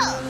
Oh!